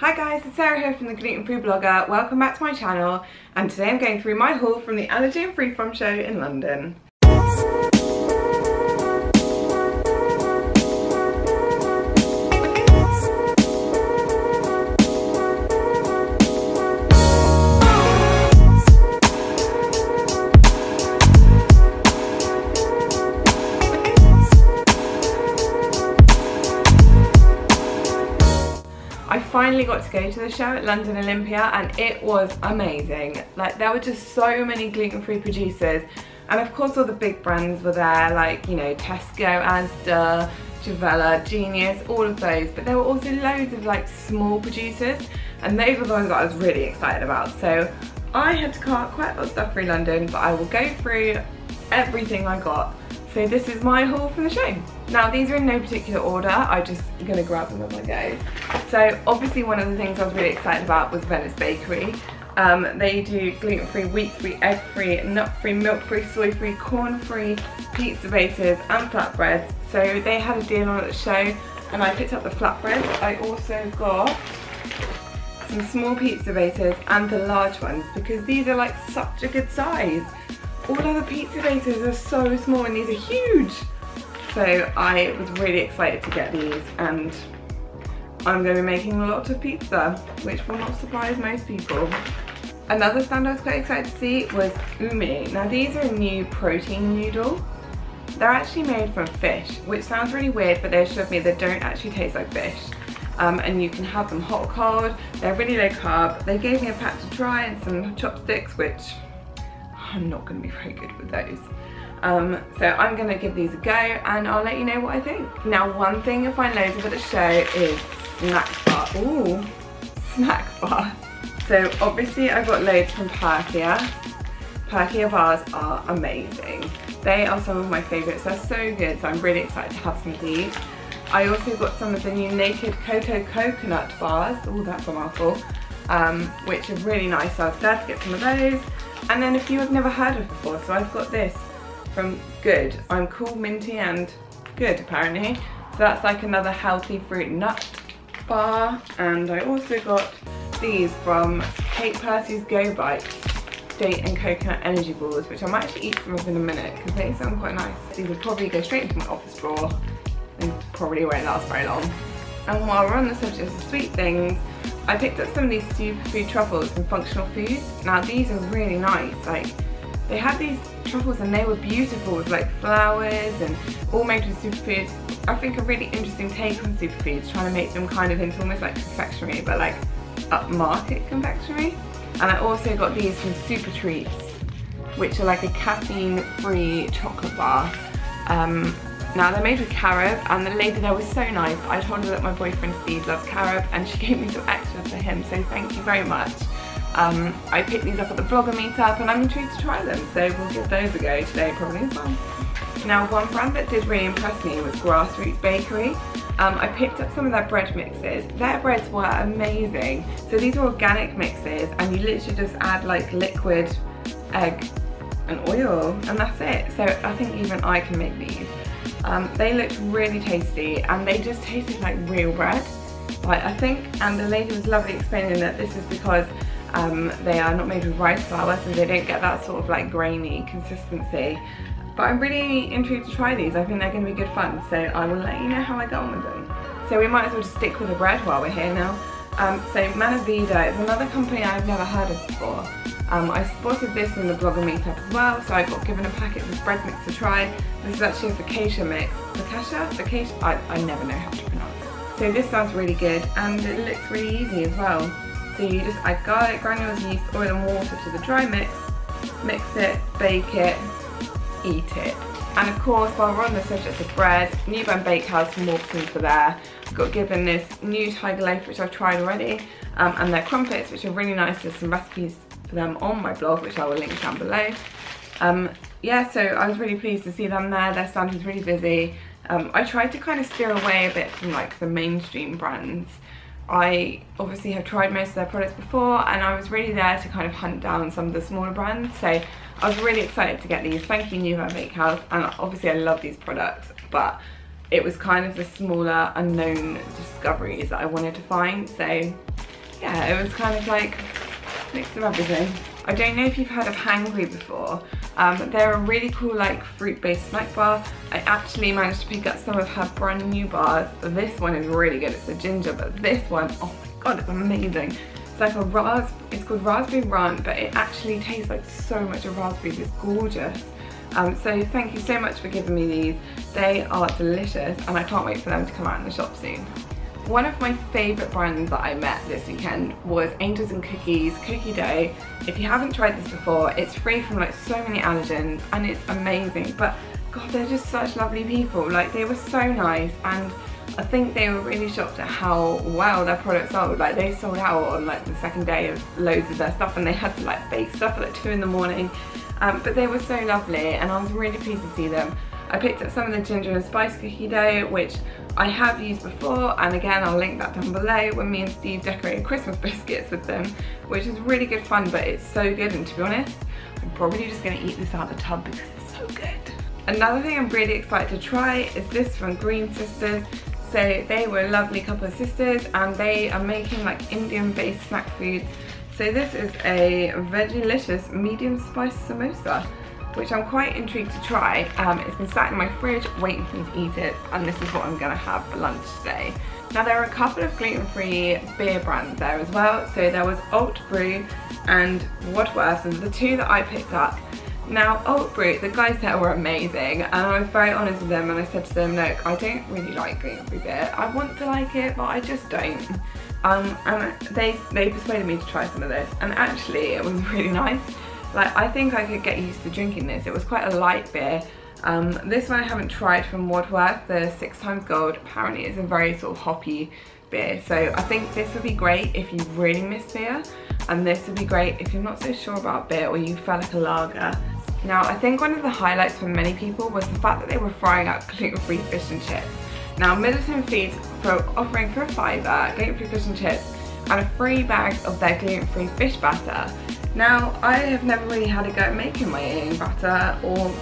Hi guys, it's Sarah here from the Gluten Free Blogger. Welcome back to my channel and today I'm going through my haul from the Allergy and Free From show in London. Finally got to go to the show at London Olympia and it was amazing. Like there were just so many gluten-free producers and of course all the big brands were there like, you know, Tesco, Asda, Juvela, Genius, all of those. But there were also loads of like small producers and those were the ones that I was really excited about. So I had to cart quite a lot of stuff through London but I will go through everything I got so this is my haul from the show. Now these are in no particular order, I'm just gonna grab them as I go. So obviously one of the things I was really excited about was Venice Bakery. Um, they do gluten-free, wheat-free, egg-free, nut-free, milk-free, soy-free, corn-free pizza bases and flatbreads. So they had a deal on at the show and I picked up the flatbreads. I also got some small pizza bases and the large ones because these are like such a good size all other pizza bases are so small and these are huge. So I was really excited to get these and I'm going to be making a lot of pizza, which will not surprise most people. Another stand I was quite excited to see was Umi. Now these are a new protein noodle. They're actually made from fish, which sounds really weird, but they assured me they don't actually taste like fish. Um, and you can have them hot or cold. They're really low carb. They gave me a pack to try and some chopsticks, which I'm not going to be very good with those. Um, so I'm going to give these a go and I'll let you know what I think. Now one thing you'll find loads of at the show is snack bar. Ooh, snack bar. So obviously I got loads from Perkier. Perkier bars are amazing. They are some of my favourites. They're so good so I'm really excited to have some of these. I also got some of the new Naked Cocoa Coconut bars. Oh, that's a mouthful. Um, which are really nice. So I was glad to get some of those. And then a few I've never heard of before, so I've got this from Good. I'm cool, minty and good apparently. So that's like another healthy fruit nut bar. And I also got these from Kate Percy's Go Bites date and coconut energy balls, which I might actually eat some of in a minute because they sound quite nice. These would probably go straight into my office drawer and probably won't last very long. And while we're on the subject of sweet things, I picked up some of these superfood truffles from Functional Foods. Now these are really nice. Like they had these truffles and they were beautiful with like flowers and all made with superfoods. I think a really interesting take on superfoods, trying to make them kind of into almost like confectionery, but like upmarket confectionery. And I also got these from Super Treats, which are like a caffeine-free chocolate bar. Um, now they're made with carob and the lady there was so nice. I told her that my boyfriend Steve loves carob and she gave me some extra for him so thank you very much. Um, I picked these up at the blogger meetup and I'm intrigued to try them so we'll give those a go today probably as well. Now one brand that did really impress me was Grassroots Bakery. Um, I picked up some of their bread mixes. Their breads were amazing. So these are organic mixes and you literally just add like liquid egg and oil and that's it. So I think even I can make these. Um, they looked really tasty and they just tasted like real bread. Like I think, and the lady was lovely explaining that this is because um, they are not made with rice flour so they don't get that sort of like grainy consistency. But I'm really intrigued to try these. I think they're going to be good fun so I will let you know how I go on with them. So we might as well just stick with the bread while we're here now. Um, so Manavida is another company I've never heard of before. Um, I spotted this in the blogger meetup as well, so I got given a packet of bread mix to try. This is actually a focaccia mix. Focaccia? Focaccia? I, I never know how to pronounce it. So this sounds really good, and it looks really easy as well. So you just add garlic, granules, yeast, oil and water to the dry mix, mix it, bake it, eat it. And of course, while we're on the subject of bread, Newburn Bakehouse from Morrison's for there. I Got given this new tiger loaf, which I've tried already, um, and their crumpets, which are really nice. There's some recipes for them on my blog, which I will link down below. Um, yeah, so I was really pleased to see them there. Their stand was really busy. Um, I tried to kind of steer away a bit from like the mainstream brands. I obviously have tried most of their products before and I was really there to kind of hunt down some of the smaller brands. So I was really excited to get these. Thank you Newburn Bakehouse and uh, obviously I love these products but it was kind of the smaller unknown discoveries that I wanted to find. So yeah, it was kind of like mix of everything. I don't know if you've heard of Hangry before. Um, they're a really cool like fruit-based snack bar. I actually managed to pick up some of her brand new bars. This one is really good, it's a ginger, but this one, oh my god, it's amazing. It's like a ras, it's called Raspberry Run, but it actually tastes like so much of raspberries, it's gorgeous. Um, so thank you so much for giving me these. They are delicious and I can't wait for them to come out in the shop soon. One of my favourite brands that I met this weekend was Angels and Cookies Cookie Dough. If you haven't tried this before, it's free from like so many allergens and it's amazing. But God, they're just such lovely people. Like they were so nice and I think they were really shocked at how well their product sold. Like they sold out on like the second day of loads of their stuff and they had to like bake stuff at like two in the morning. Um, but they were so lovely and I was really pleased to see them. I picked up some of the ginger and spice cookie dough, which I have used before, and again, I'll link that down below when me and Steve decorated Christmas biscuits with them, which is really good fun, but it's so good, and to be honest, I'm probably just gonna eat this out of the tub because it's so good. Another thing I'm really excited to try is this from Green Sisters. So they were a lovely couple of sisters and they are making like Indian based snack foods. So this is a veggie-licious medium spice samosa which I'm quite intrigued to try. Um, it's been sat in my fridge waiting for me to eat it and this is what I'm going to have for lunch today. Now there are a couple of gluten-free beer brands there as well. So there was Alt Brew and Wadworth and the two that I picked up. Now Alt Brew, the guys there were amazing and I was very honest with them and I said to them, look, I don't really like gluten-free beer. I want to like it, but I just don't. Um, and they, they persuaded me to try some of this and actually it was really nice. Like I think I could get used to drinking this. It was quite a light beer. Um, this one I haven't tried from Wadworth, the six times gold. Apparently it's a very sort of hoppy beer. So I think this would be great if you really miss beer. And this would be great if you're not so sure about beer or you felt like a lager. Now I think one of the highlights for many people was the fact that they were frying up gluten-free fish and chips. Now Middleton Foods for offering for a fiver gluten-free fish and chips and a free bag of their gluten-free fish batter. Now, I have never really had a go at making my own batter or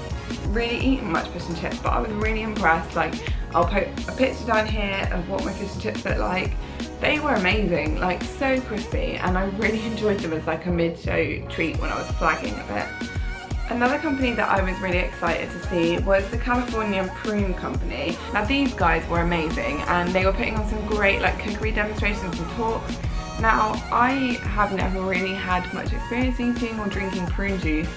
really eaten much fish and chips, but I was really impressed. Like, I'll put a picture down here of what my fish and chips look like. They were amazing, like so crispy, and I really enjoyed them as like a mid-show treat when I was flagging a bit. Another company that I was really excited to see was the Californian Prune Company. Now these guys were amazing and they were putting on some great like cookery demonstrations and talks now, I have never really had much experience eating or drinking prune juice,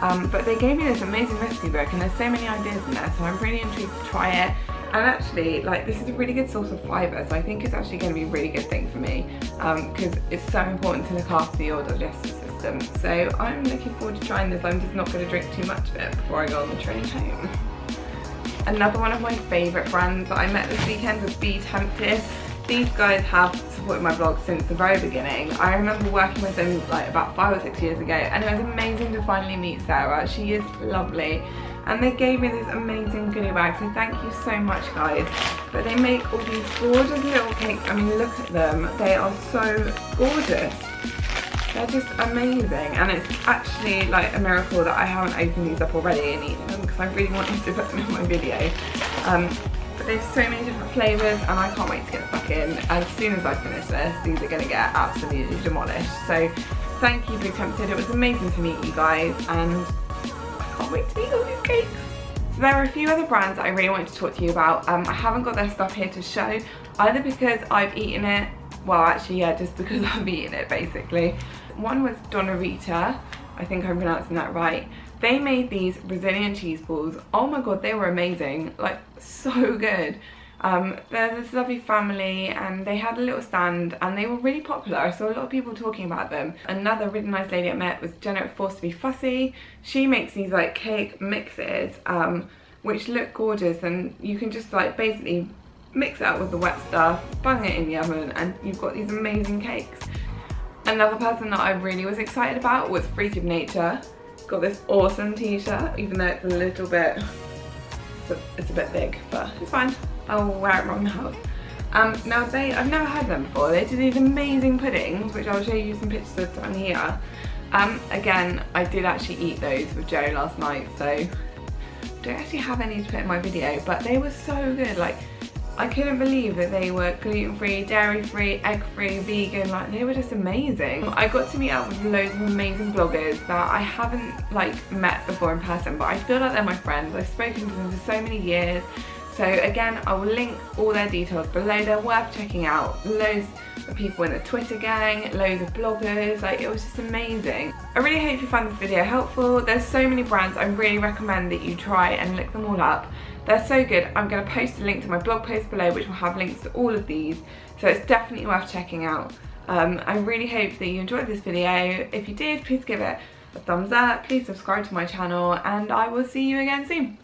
um, but they gave me this amazing recipe book and there's so many ideas in there, so I'm really intrigued to try it. And actually, like, this is a really good source of fibre, so I think it's actually going to be a really good thing for me, because um, it's so important to look after your digestive system. So I'm looking forward to trying this. I'm just not going to drink too much of it before I go on the train home. Another one of my favourite brands that I met this weekend was Be Tempted. These guys have supported my blog since the very beginning. I remember working with them like about five or six years ago and it was amazing to finally meet Sarah. She is lovely and they gave me this amazing goodie bag so thank you so much guys but they make all these gorgeous little cakes I mean look at them they are so gorgeous they're just amazing and it's actually like a miracle that I haven't opened these up already and eaten them because I really wanted to put them in my video um, but there's so many different flavours and I can't wait to get stuck in. As soon as I finish this, these are going to get absolutely demolished. So thank you Be Tempted, it was amazing to meet you guys and I can't wait to eat all these cakes. So there are a few other brands that I really wanted to talk to you about. Um, I haven't got their stuff here to show, either because I've eaten it, well actually yeah, just because I've eaten it basically. One was Donna Rita, I think I'm pronouncing that right. They made these Brazilian cheese balls. Oh my god, they were amazing. Like, so good. Um, they're this lovely family and they had a little stand and they were really popular. I saw a lot of people talking about them. Another really nice lady I met was Jenna Forced to be Fussy. She makes these like cake mixes um, which look gorgeous and you can just like basically mix it up with the wet stuff, bung it in the oven and you've got these amazing cakes. Another person that I really was excited about was Freak of Nature. Got this awesome t-shirt, even though it's a little bit, it's a, it's a, bit big, but it's fine. I'll wear it around the house. Um, now they, I've never had them before. They do these amazing puddings, which I'll show you some pictures of down here. Um, again, I did actually eat those with Joe last night, so don't actually have any to put in my video, but they were so good. Like, I couldn't believe that they were gluten-free, dairy-free, egg-free, vegan, like they were just amazing. I got to meet up with loads of amazing bloggers that I haven't like met before in person, but I feel like they're my friends. I've spoken to them for so many years. So again, I will link all their details below. They're worth checking out. Loads of people in the Twitter gang, loads of bloggers, like it was just amazing. I really hope you found this video helpful. There's so many brands I really recommend that you try and look them all up. They're so good. I'm going to post a link to my blog post below which will have links to all of these. So it's definitely worth checking out. Um, I really hope that you enjoyed this video. If you did, please give it a thumbs up. Please subscribe to my channel and I will see you again soon.